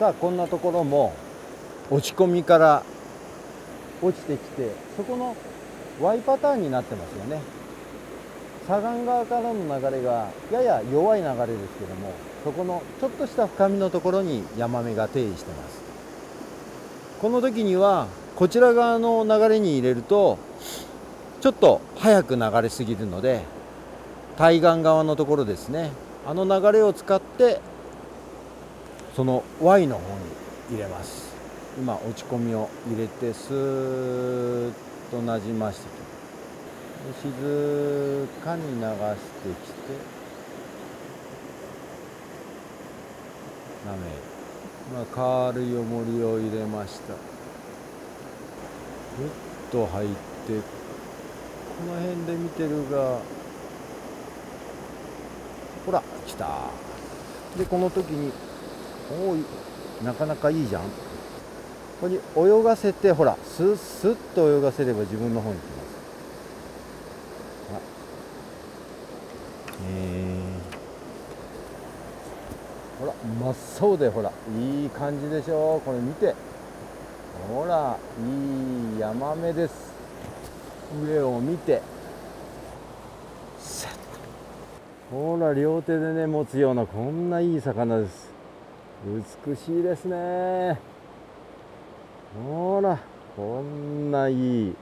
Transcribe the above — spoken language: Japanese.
さあこんなところも落ち込みから落ちてきてそこの Y パターンになってますよね。左岸側からの流れがやや弱い流れですけどもそこのちょっとした深みのところにヤマメが定位してます。この時にはこちら側の流れに入れるとちょっと早く流れすぎるので対岸側のところですね。あの流れを使ってその Y の方に入れます。今落ち込みを入れてスーッとなじまして。きて静かに流してきて。なめまあ、軽い重りを入れました。ふっと入って。この辺で見てるが。ほら来た。でこの時においなかなかいいじゃん。ここに泳がせてほらスッスッと泳がせれば自分の方に来ます、ほら真っ青でほらいい感じでしょ。これ見て。ほらいいヤマメです。上を見て。ほら両手でね持つようなこんないい魚です。美しいですね。ほらこんないい。